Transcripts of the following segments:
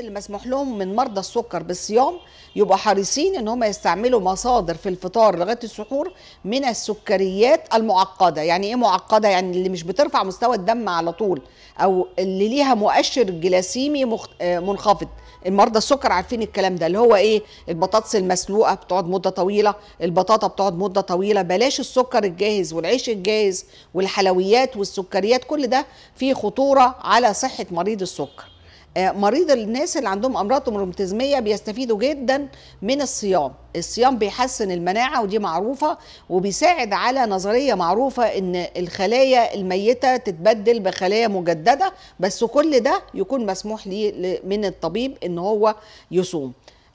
اللي مسموح لهم من مرضى السكر بالصيام يبقوا حريصين إن هم يستعملوا مصادر في الفطار لغاية السحور من السكريات المعقدة. يعني إيه معقدة؟ يعني اللي مش بترفع مستوى الدم على طول أو اللي ليها مؤشر جلاسيمي مخ... آه، منخفض. المرضى السكر عارفين الكلام ده اللي هو إيه؟ البطاطس المسلوقة بتقعد مدة طويلة البطاطا بتقعد مدة طويلة بلاش السكر الجاهز والعيش الجاهز والحلويات والسكريات كل ده فيه خطورة على صحة مريض السكر. مريض الناس اللي عندهم أمراض روماتيزمية بيستفيدوا جدا من الصيام. الصيام بيحسن المناعة ودي معروفة وبيساعد على نظرية معروفة إن الخلايا الميتة تتبدل بخلايا مجددة بس كل ده يكون مسموح ليه من الطبيب إن هو يصوم.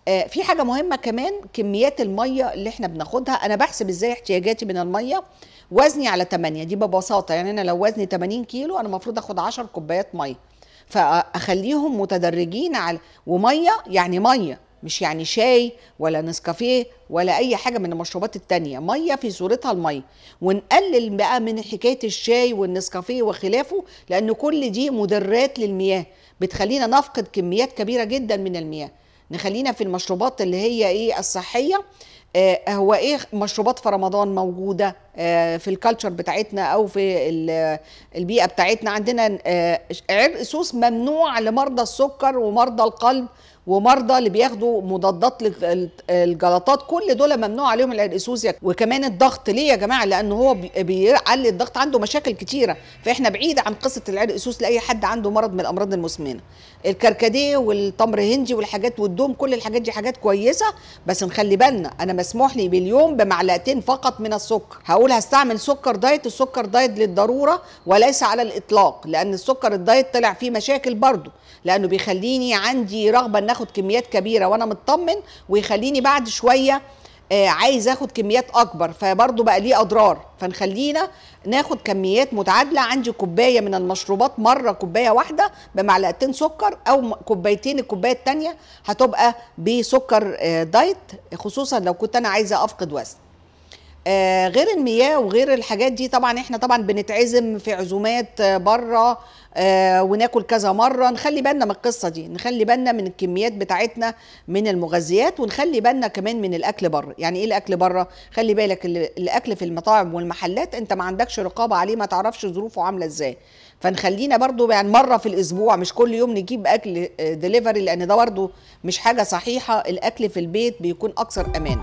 آه، في حاجة مهمة كمان كميات المية اللي إحنا بناخدها. أنا بحسب إزاي احتياجاتي من المية. وزني على 8 دي ببساطة. يعني أنا لو وزني 80 كيلو أنا المفروض آخد 10 كوبايات مية. فأخليهم متدرجين على ومية يعني مية مش يعني شاي ولا نسكافيه ولا أي حاجة من المشروبات التانية. مية في صورتها المية. ونقلل بقى من حكاية الشاي والنسكافيه وخلافه لأن كل دي مدرات للمياه. بتخلينا نفقد كميات كبيرة جدا من المياه. نخلينا في المشروبات اللي هي إيه الصحية. آه، هو إيه مشروبات في رمضان موجودة؟ آه، في ال culture بتاعتنا أو في ال- البيئة بتاعتنا عندنا آه، عرق سوس ممنوع لمرضى السكر ومرضى القلب ومرضى اللي بياخدوا مضادات للجلطات كل دول ممنوع عليهم العرقسوس وكمان الضغط ليه يا جماعة؟ لأن هو بي- بيعلي الضغط عنده مشاكل كتيرة. فإحنا بعيد عن قصة العرقسوس لأي حد عنده مرض من الأمراض المزمنه الكركديه والتمر هندي والحاجات والدوم كل الحاجات دي حاجات كويسة. بس نخلي بالنا أنا مسموح لي باليوم بمعلقتين فقط من السكر. هقول هستعمل سكر diet السكر diet للضرورة وليس على الإطلاق. لأن السكر ال diet طلع فيه مشاكل برضه. لأنه بيخليني عندي رغبة إن آخد كميات كبيرة وأنا مطمن ويخليني بعد شوية آه، عايز آخد كميات أكبر فبرضه بقى ليه أضرار. فنخلينا ناخد كميات متعادلة عندي كوباية من المشروبات مرة كوباية واحدة بمعلقتين سكر أو كوبايتين الكوباية الثانية هتبقى بسكر آه، diet خصوصا لو كنت أنا عايزة أفقد وزن. آه غير المياه وغير الحاجات دي طبعا إحنا طبعا بنتعزم في عزومات آه بره آه وناكل كذا مرة. نخلي بالنا من القصة دي نخلي بالنا من الكميات بتاعتنا من المغذيات ونخلي بالنا كمان من الأكل بره يعني إيه الأكل بره خلي بالك ال- الأكل في المطاعم والمحلات أنت ما عندكش رقابة عليه ما تعرفش ظروفه عاملة إزاي. فنخلينا برضو يعني مرة في الأسبوع مش كل يوم نجيب أكل ديليفري لأن ده برضو مش حاجة صحيحة. الأكل في البيت بيكون أكثر أمان.